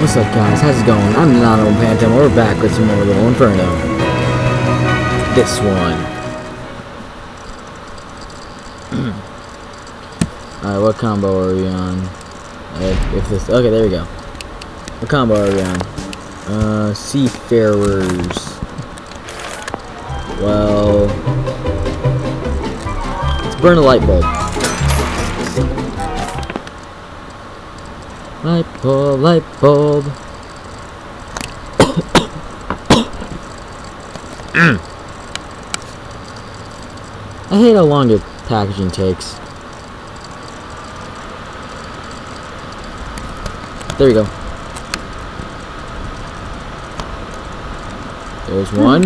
What's up guys, how's it going? I'm Nano Phantom, we're back with some more Little Inferno. This one. Alright, what combo are we on? If, if this, okay, there we go. What combo are we on? Uh, Seafarers. Well, let's burn a light bulb. Light bulb, light bulb. I hate how long the packaging takes. There we go. There's hmm. one.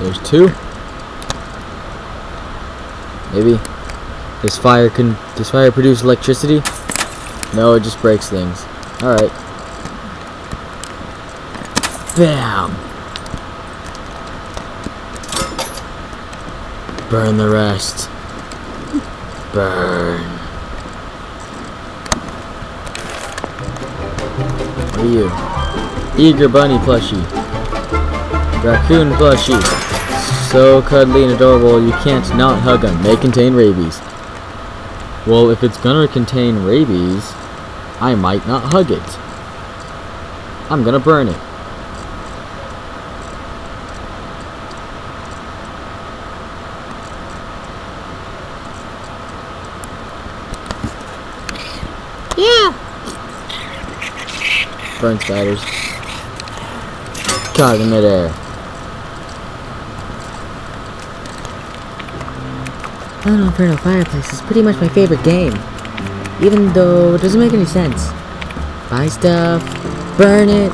There's two. Maybe. this fire can this fire produce electricity? No, it just breaks things. Alright. Bam! Burn the rest. Burn. What are you? Eager bunny plushie. Raccoon plushie. So cuddly and adorable you can't not hug them. They contain rabies. Well, if it's gonna contain rabies, I might not hug it. I'm gonna burn it. Yeah. Burn spiders. Caught in midair. Little Inferno Fireplace is pretty much my favorite game. Even though it doesn't make any sense. Buy stuff, burn it,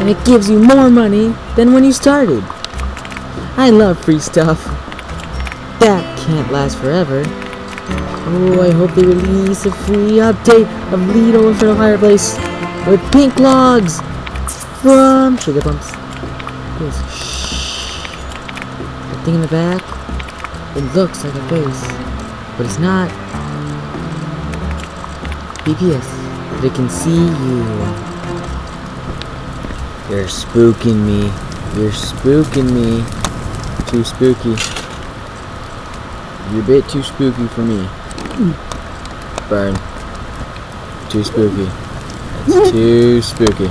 and it gives you more money than when you started. I love free stuff. That can't last forever. Oh, I hope they release a free update of Little Inferno Fireplace with pink logs from Sugar Plumps. Yes. Shh. The thing in the back, it looks like a face, but it's not. BPS, They can see you. You're spooking me. You're spooking me. Too spooky. You're a bit too spooky for me. Burn. Too spooky. It's too spooky.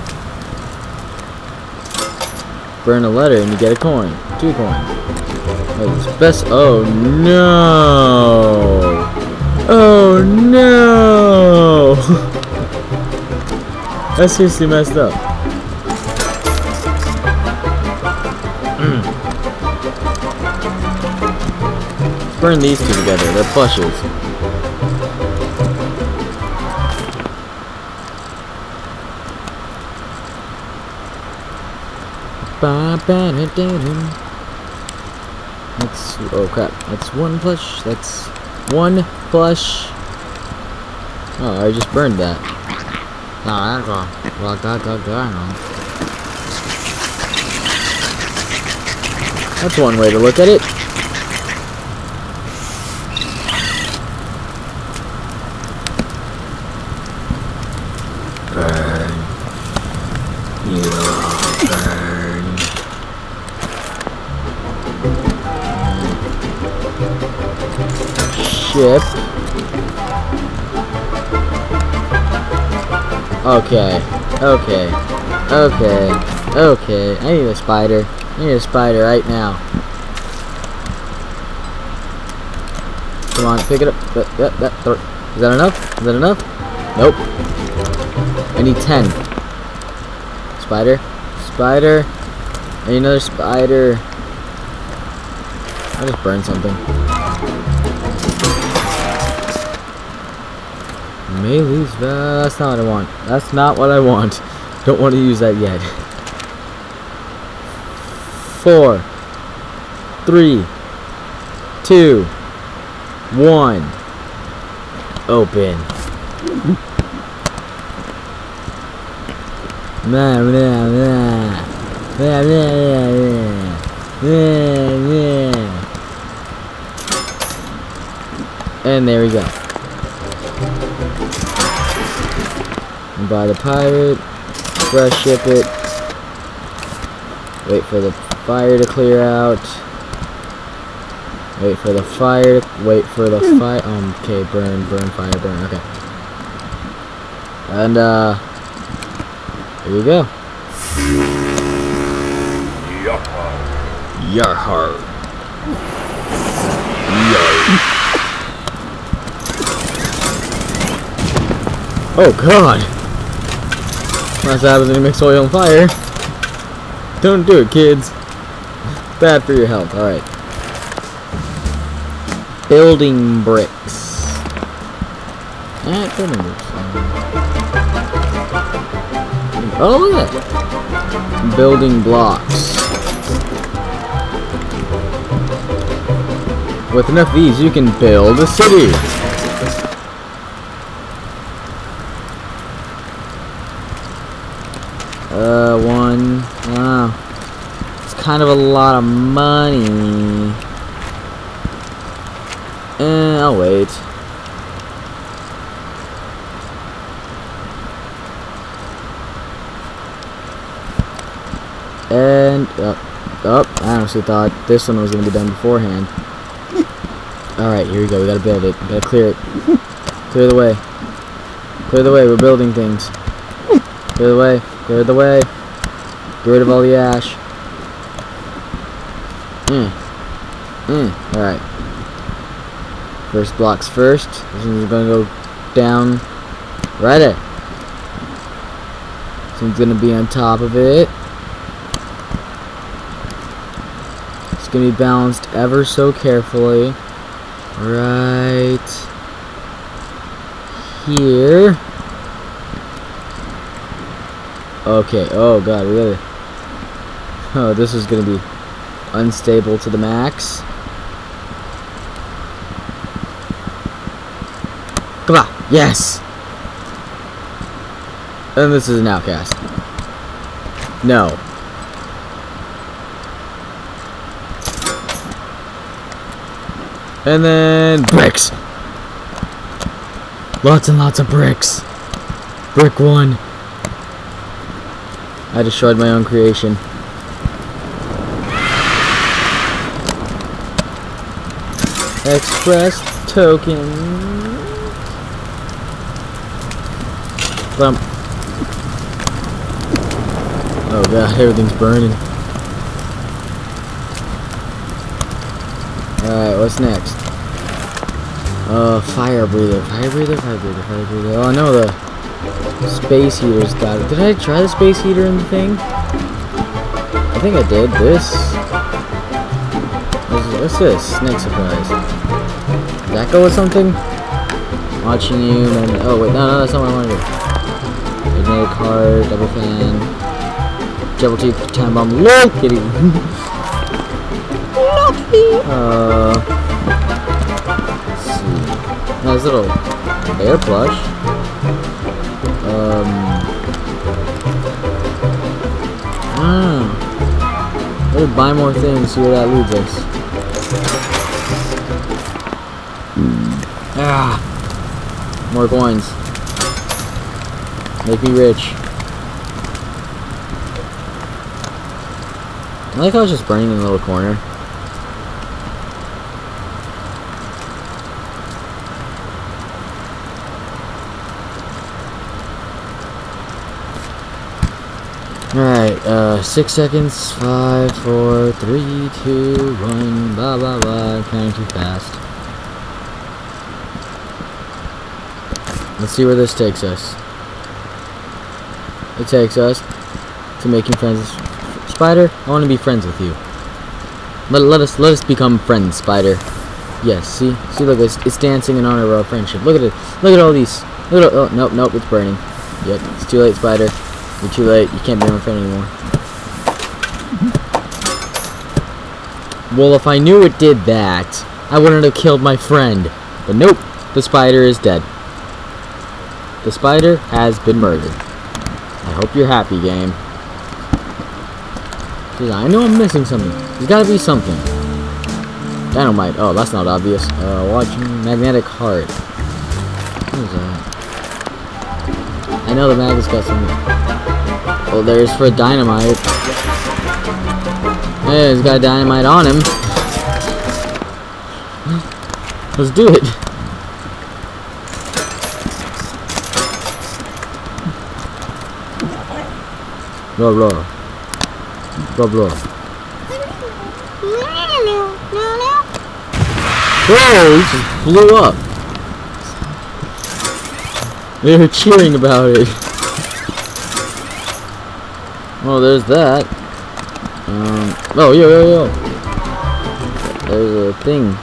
Burn a letter and you get a coin. Two coins. Oh, it's best. Oh no! Oh no! That's seriously messed up. Hmm. Burn these two together. They're plushes. That's oh crap. That's one plush. That's one plush. Oh, I just burned that. No, that's all. Well, God, God, God, no. That's one way to look at it. Burn. You burn. Ship. Okay. Okay. Okay. Okay. I need a spider. I need a spider right now. Come on, pick it up. That, that, that, Is that enough? Is that enough? Nope. I need 10. Spider. Spider. I need another spider. I just burned something. May lose. That's not what I want. That's not what I want. Don't want to use that yet. Four. Three. Two. One. Open. Nah, nah, nah. Nah, nah, nah, nah. Nah, nah. And there we go. And buy the pirate. Fresh ship it. Wait for the fire to clear out. Wait for the fire. Wait for the fire. Um, okay, burn, burn, fire, burn. Okay. And, uh, here we go. Yarhar. Yar. Oh god! That's happens when you mix oil and fire. Don't do it, kids. Bad for your health. Alright. Building bricks. Building bricks. Oh, look at that. Building blocks. With enough of these, you can build a city. Uh, one. I don't know. It's kind of a lot of money. Eh, I'll wait. And, up, oh, oh, I honestly thought this one was to be done beforehand. Alright, here we go. We gotta build it. We gotta clear it. Clear the way. Clear the way. We're building things. Clear the way. Clear the way. Get rid of all the ash. Hmm. Hmm. Alright. First blocks first. This one's gonna go down right there. This one's gonna be on top of it. It's gonna be balanced ever so carefully. Right here. Okay, oh god, we. Oh, this is gonna be unstable to the max. Come on, yes! And this is an outcast. No. And then bricks. Lots and lots of bricks. Brick one. I destroyed my own creation. Express token. Bump. Oh god, everything's burning. Alright, what's next? Uh, fire breather. Fire breather, fire breather, fire breather. Oh, I know the space heater's got it. Did I try the space heater in the thing? I think I did. This. What's this? Snake surprise. Did that go with something? Watching you and oh wait, no, no, that's not what I wanted to do. Ignite card, double fan, double T time bomb, low kitty. Uh, let's see. Nice little air plush. Um, ah, let me buy more things. See where that leads us. Ah, more coins. Make me rich. I like how I was just burning in the little corner. Alright, uh, six seconds, five, four, three, two, one, blah, blah, blah, counting too fast. Let's see where this takes us. It takes us to making friends with Spider. I want to be friends with you. Let, let us let us become friends, Spider. Yes, see? See, look, it's, it's dancing in honor of our friendship. Look at it. Look at all these. Look at all, oh, nope, nope, it's burning. Yep, it's too late, Spider. You're too late. You can't be my friend anymore. Well, if I knew it did that, I wouldn't have killed my friend. But nope, the spider is dead. The spider has been murdered. I hope you're happy, game. Dude, I know I'm missing something. There's gotta be something. Dynamite. Oh, that's not obvious. Uh, watching magnetic heart. What is that? I know the magnet's got some. Well, there's for dynamite. Hey, he's got dynamite on him. Let's do it. Blah blah. Whoa, he just blew up. They were cheering about it. Well, there's that. Um, oh, yo, yo, yo. There's a thing.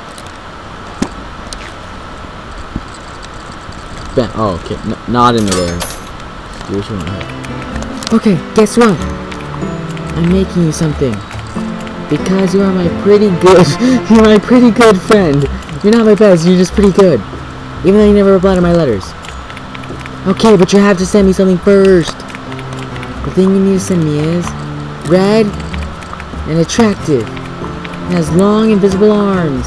Ben, oh, okay. N not into there. Do what you want. Okay, guess what? I'm making you something. Because you are my pretty good, you're my pretty good friend. You're not my best, you're just pretty good. Even though you never reply to my letters. Okay, but you have to send me something first. The thing you need to send me is red and attractive. It has long invisible arms.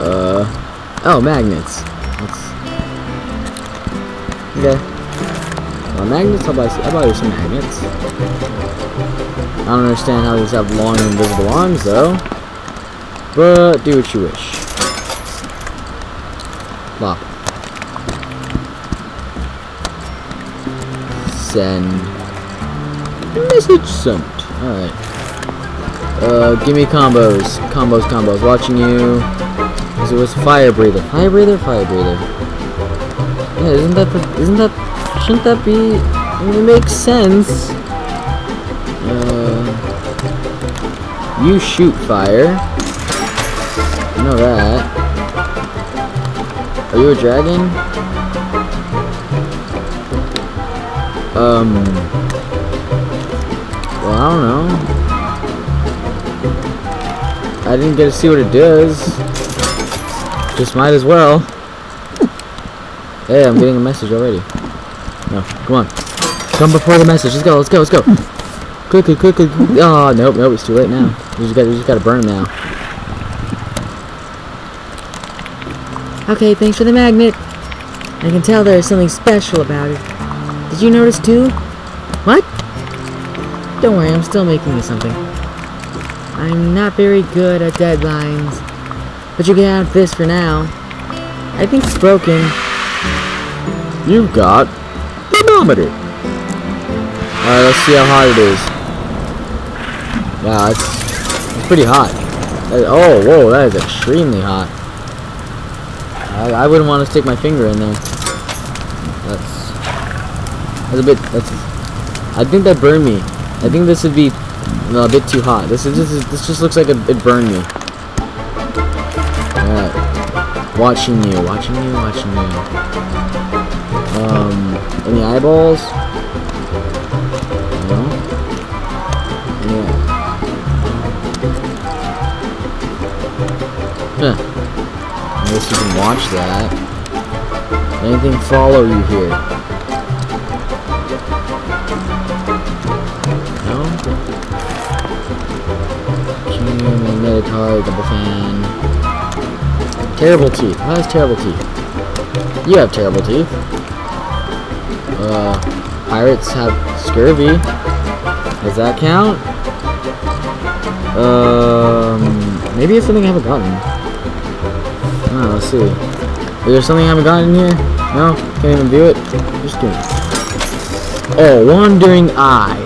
Uh, oh, magnets. That's, okay. Magnets, I'll buy, I'll buy you some magnets. I don't understand how these have long invisible arms, though. But, do what you wish. Bop. Send. Message sent. Alright. Uh, give me combos. Combos, combos. Watching you. Cause it was fire breather. Fire breather, fire breather. Yeah, isn't that the, isn't that, shouldn't that be, it makes sense. Uh, you shoot fire. I know that. Are you a dragon? Um, well, I don't know. I didn't get to see what it does. Just might as well. Hey, I'm getting a message already. No, come on. Come before the message. Let's go, let's go, let's go. Quickly, quickly. Oh, nope, nope, it's too late now. We just got, you just gotta burn him now. Okay, thanks for the magnet. I can tell there's something special about it. Did you notice too? What? Don't worry, I'm still making you something. I'm not very good at deadlines, but you can have this for now. I think it's broken. You've got thermometer. Alright, let's see how hot it is. Wow, it's, it's pretty hot. That- oh, whoa, that is extremely hot. I, I wouldn't want to stick my finger in there. That's that's a bit. That's. I think that burned me. I think this would be no, a bit too hot. This is this is this just looks like it, it burned me. Alright, watching you, watching you, watching you. Um, any eyeballs? No. Yeah. Huh. I guess you can watch that. Anything follow you here? No? Human, Minotaur, double fan. Terrible teeth. Who has terrible teeth? You have terrible teeth. Uh, pirates have scurvy. Does that count? Um, maybe it's something I haven't gotten. Oh, let's see. Is there something I haven't gotten in here? No? Can't even view it? Just do it. Oh, Wandering Eye.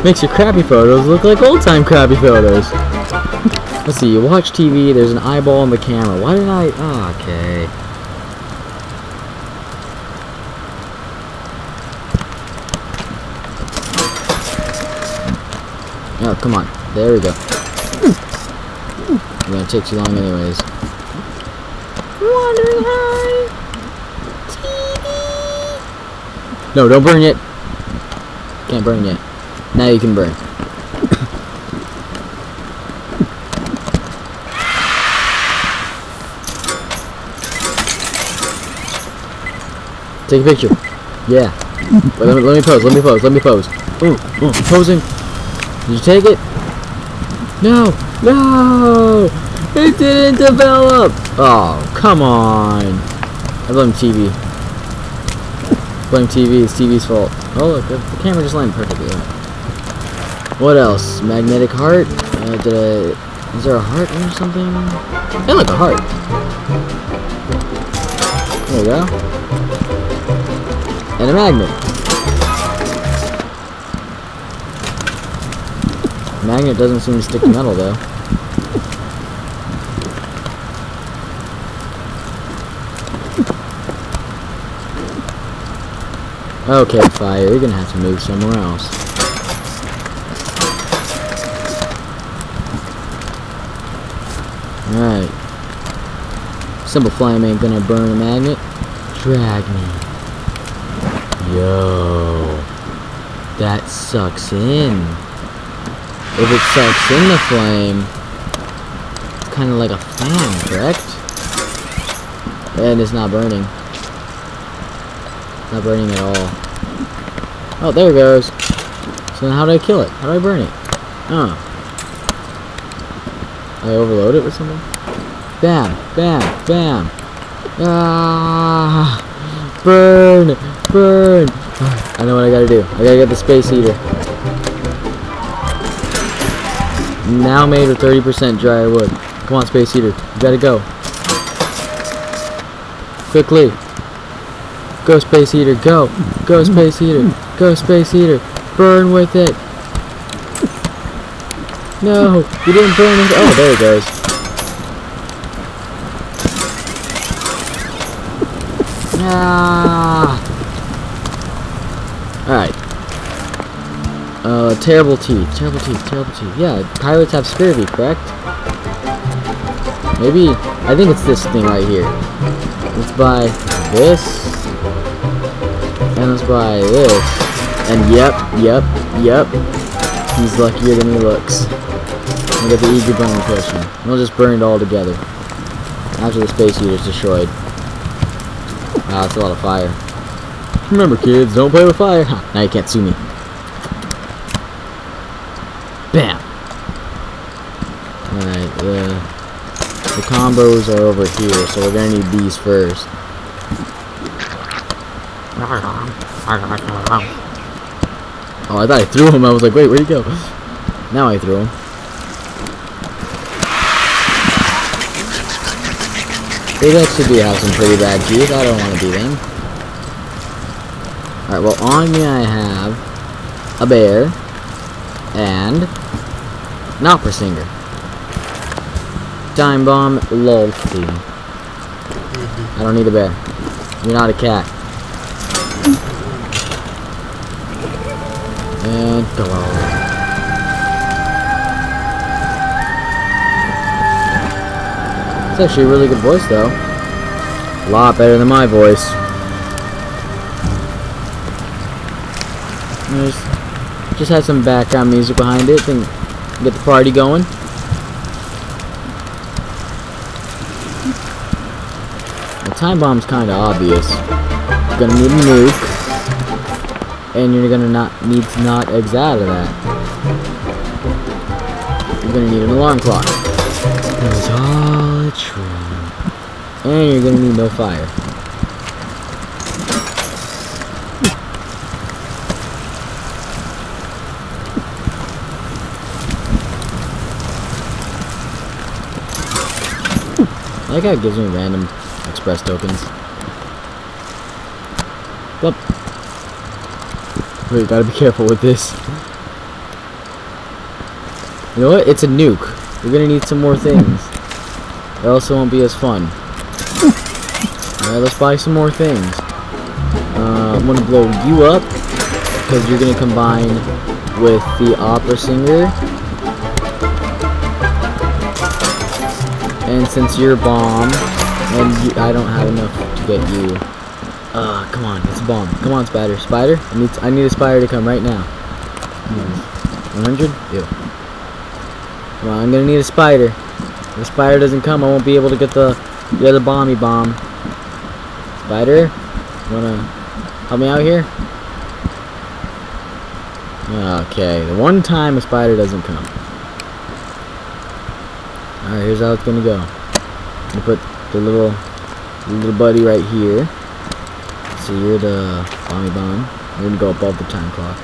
Makes your crappy photos look like old-time crappy photos. let's see, you watch TV, there's an eyeball on the camera. Why did I... Oh, okay. Oh, come on. There we go. It's gonna take too long anyways. Wandering Eye. No, don't burn yet. Can't burn yet. Now you can burn. Take a picture. Yeah. Wait, let, me, let me pose, let me pose, let me pose. Ooh, ooh, posing. Did you take it? No! No! It didn't develop! Oh, come on. I blame TV. Blame TV. It's TV's fault. Oh look, the, camera just landed perfectly. What else? Magnetic heart. Uh, did I? Is there a heart or something? Hey, look, a heart. There we go. And a magnet. Magnet doesn't seem to stick to metal though. Okay, fire, you're gonna have to move somewhere else. Alright. Simple flame ain't gonna burn a magnet. Drag me. Yo. That sucks in. If it sucks in the flame, it's kind of like a fan, correct? And it's not burning. Not burning at all. Oh, there it goes. So then how do I kill it? How do I burn it? Oh. I overload it with something? Bam, bam, bam. Ah, burn, burn. I know what I gotta do. I gotta get the space heater. Now made with 30% drier wood. Come on, space heater. You gotta go. Quickly. Go, space heater. Go. Go, space heater. Go, space heater. Burn with it. No, you didn't burn it. Oh, there it goes. Ah. Alright. Uh, terrible teeth, terrible teeth, terrible teeth. Yeah, pirates have scurvy, correct? Maybe, I think it's this thing right here. Let's buy this. And let's buy this. And yep, yep, yep. He's luckier than he looks. We'll get the eager bunny potion. We'll just burn it all together. After the space heater's destroyed. Wow, that's a lot of fire. Remember kids, don't play with fire. now you can't see me. Bam! Alright, the, uh, the combos are over here, so we're gonna need these first. Oh, I thought I threw him. I was like, wait, where'd he go? Now I threw him. They actually do have some pretty bad teeth. I don't want to be them. Alright, well, on me I have a bear and an opera singer. Time bomb, lolty. I don't need a bear. You're not a cat. And go. It's actually a really good voice, though. A lot better than my voice. Just, just have some background music behind it and get the party going. The time bomb's kind of obvious. You're gonna need a nuke, and you're gonna not need to not exit out of that. You're gonna need an alarm clock. That's all. And you're gonna need no fire. How it gives me random express tokens. Whoop. Wait, gotta be careful with this. You know what? It's a nuke. We're gonna need some more things. It also won't be as fun. Alright, let's buy some more things. Uh, I'm gonna blow you up because you're gonna combine with the opera singer. And since you're bomb, and you, I don't have enough to get you. Uh, come on, it's a bomb. Come on, spider. Spider, I need I need a spider to come right now. 100? Ew. Come on, I'm gonna need a spider. If the spider doesn't come, I won't be able to get the the other bomby bomb. Spider, wanna help me out here? Okay, the one time a spider doesn't come. Alright, here's how it's gonna go. You put the little little buddy right here. So you're the Bommy Bomb. We're gonna go above the time clock.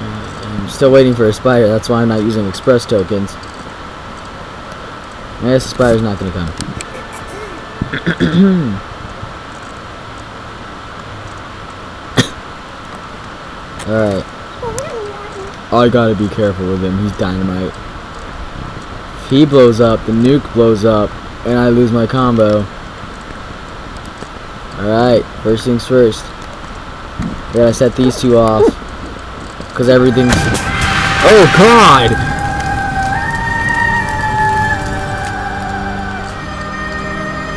Uh, I'm still waiting for a spider, that's why I'm not using express tokens. I guess the spider's not gonna come. Alright. I gotta be careful with him, he's dynamite. He blows up, the nuke blows up, and I lose my combo. Alright, first things first. I gotta set these two off. Because everything's... Oh god!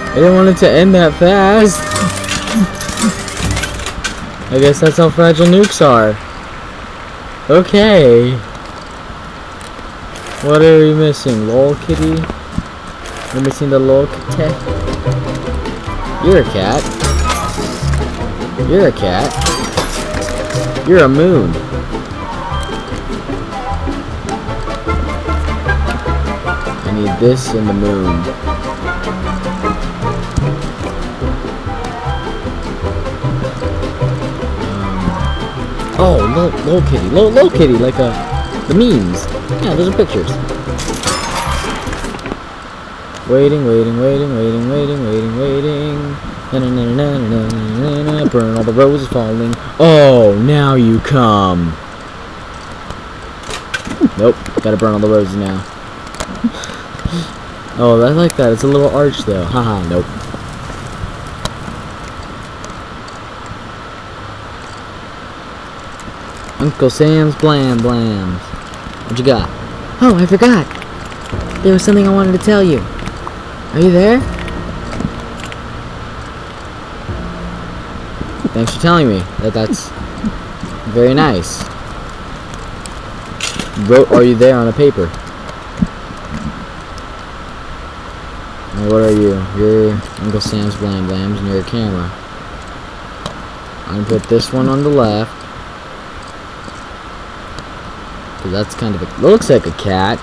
I didn't want it to end that fast. I guess that's how fragile nukes are. Okay. What are we missing? Lol kitty? We're missing the lol kitty. You're a cat. You're a cat. You're a moon. I need this in the moon. Low, low kitty, low, low kitty, like a, the memes. Yeah, those are pictures. Waiting, waiting, waiting, waiting, waiting, waiting, waiting. Na na na na na na na na. Burn all the roses falling. Oh, now you come. Nope, gotta burn all the roses now. Oh, I like that. It's a little arch though. Haha, nope. Uncle Sam's Blam Blams. What you got? Oh, I forgot. There was something I wanted to tell you. Are you there? Thanks for telling me that that's very nice. Wrote, are you there on a paper? Now, what are you? You're Uncle Sam's Blam Blams and you're a camera. I'm gonna put this one on the left. That's kind of a, looks like a cat.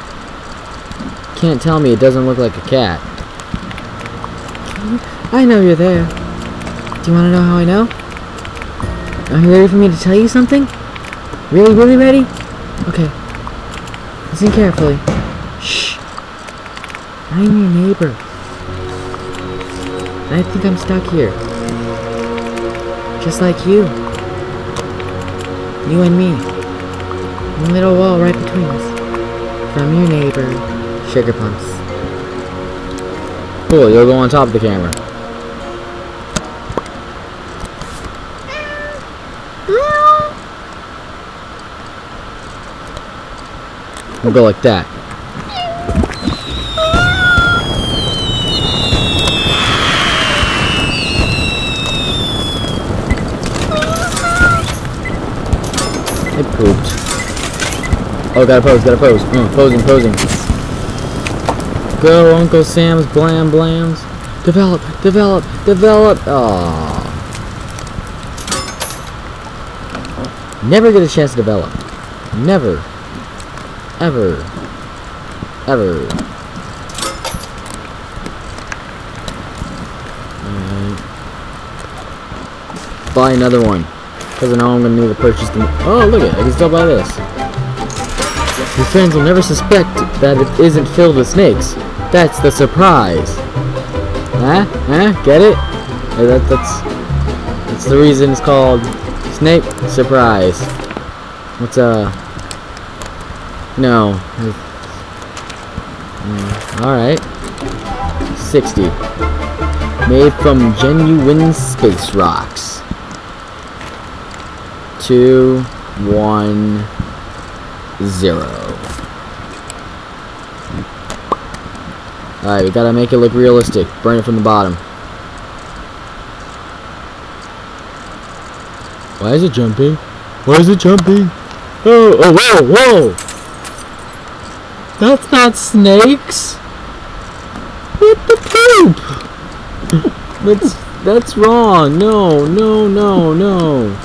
Can't tell me it doesn't look like a cat. I know you're there. Do you want to know how I know? Are you ready for me to tell you something? Really, really ready? Okay. Listen carefully. Shh. I'm your neighbor. I think I'm stuck here. Just like you. You and me. Little wall right between us. From your neighbor, Sugar Plumps. Cool, you'll go on top of the camera. We'll go like that. It pooped. Oh, gotta pose, gotta pose. Mm, posing, posing. Go, Uncle Sam's blam blams. Develop, develop, develop. Aww. Never get a chance to develop. Never. Ever. Ever. Buy another one. Because I know I'm going to need to purchase them. Oh, look at it. I can still buy this. Your friends will never suspect that it isn't filled with snakes. That's the surprise. Huh? Huh? Get it? That, that's that's the reason it's called Snake Surprise. What's uh? No. Mm, all right. Sixty. Made from genuine space rocks. Two, one, zero. Alright, we gotta make it look realistic. Burn it from the bottom. Why is it jumping? Why is it jumping? Oh, oh, whoa, whoa! That's not snakes! What the poop? That's, that's wrong. No, no, no, no.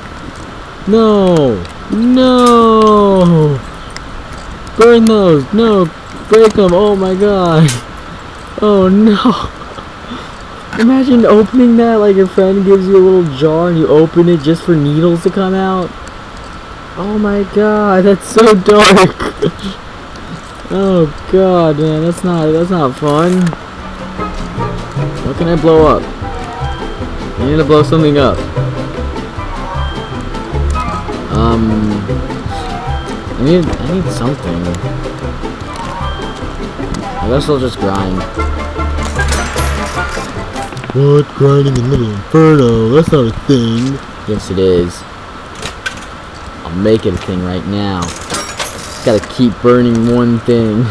No! No! Burn those! No! Break them! Oh my god! Oh no. Imagine opening that like your friend gives you a little jar and you open it just for needles to come out. Oh my god, that's so dark. oh god, man, that's not that's not fun. What can I blow up? I need to blow something up. Um I need I need something. I guess I'll just grind. What? Grinding in Little Inferno? That's not a thing. Yes, it is. I'll make it a thing right now. Gotta keep burning one thing.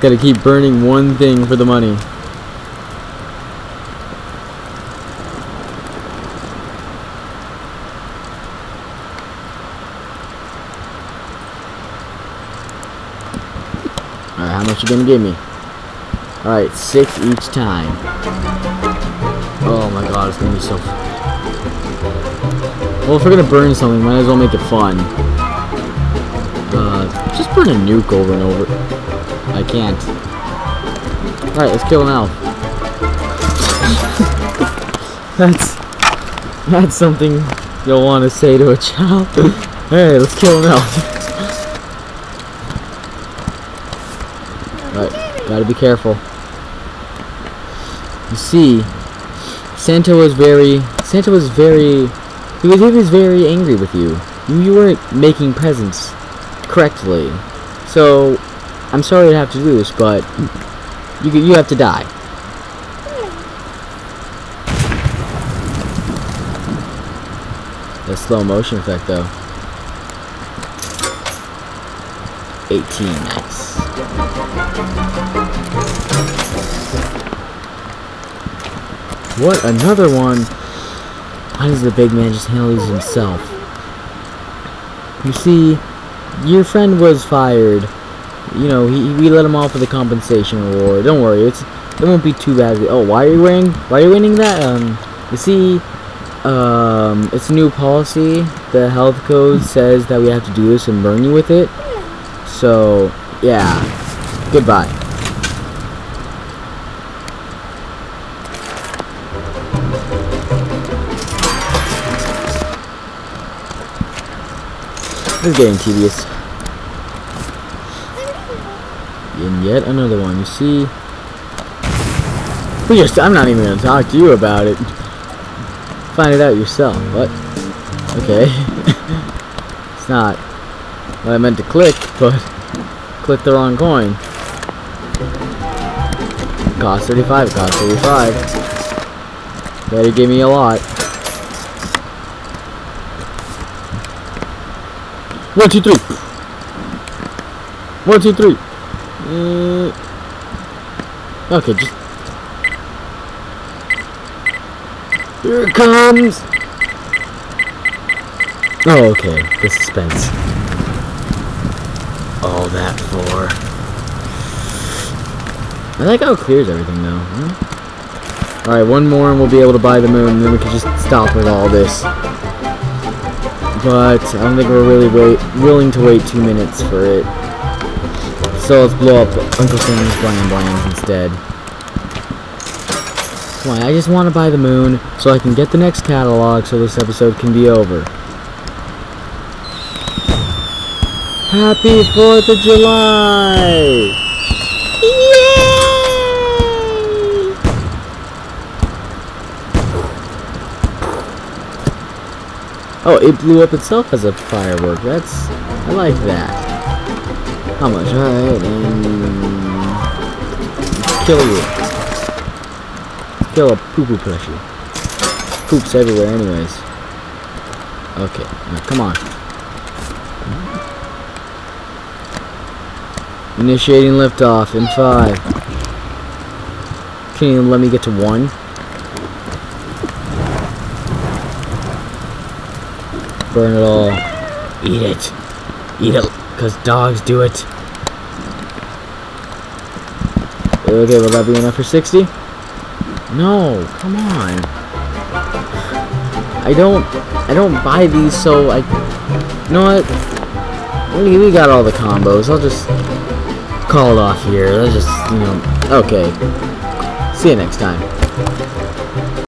Gotta keep burning one thing for the money. Alright, how much you gonna give me? Alright, six each time. Oh my god, it's gonna be so well, if we're gonna burn something, might as well make it fun. Uh, just burn a nuke over and over. I can't. Alright, let's kill an elf. that's... That's something you'll want to say to a child. hey, let's kill an elf. Alright, gotta be careful. You see, Santa was very... Santa was very he was, he was very angry with you. you. Weren't making presents correctly. So, I'm sorry to have to do this, but you, you have to die. The slow motion effect, though. 18, nice. What? Another one? Why does the big man just handle these himself? You see, your friend was fired. You know, he, we let him off with a compensation award. Don't worry, it's it won't be too bad. Oh, why are you wearing? Why are you winning that? Um, you see, um, it's a new policy. The health code says that we have to do this and burn you with it. So, yeah. Goodbye. This is getting tedious. And yet another one. You see? We just, I'm not even going to talk to you about it. Find it out yourself. What? Okay. it's not what I meant to click, but click the wrong coin. Cost 35, cost 35. Better give me a lot. One, two, three. One, two, three. Uh, okay, just. Here it comes. Oh, okay. The suspense. All that for. I like how it clears everything, though. Alright, one more and we'll be able to buy the moon, and then we can just stop with all this but I don't think we're really wait willing to wait two minutes for it. So let's blow up Uncle Sam's Blam Blams instead. On, I just want to buy the moon so I can get the next catalog so this episode can be over. Happy 4th of July! Oh, it blew up itself as a firework. That's... I like that. How much? Alright, and... Um, kill you. Kill a poo-poo plushie. Poops everywhere anyways. Okay, now come on. Initiating liftoff in five. Can you let me get to one? Burn it all. Eat it. Eat it, because dogs do it. Okay, will that be enough for 60? No, come on. I don't, I don't buy these so I, you know what? We, we got all the combos. I'll just call it off here. Let's just, you know, Okay. See you next time.